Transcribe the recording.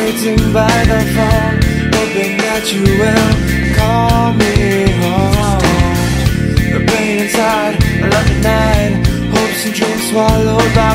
waiting by the phone Hoping that you will call me home. The pain inside, love at night. Hopes and dreams swallowed by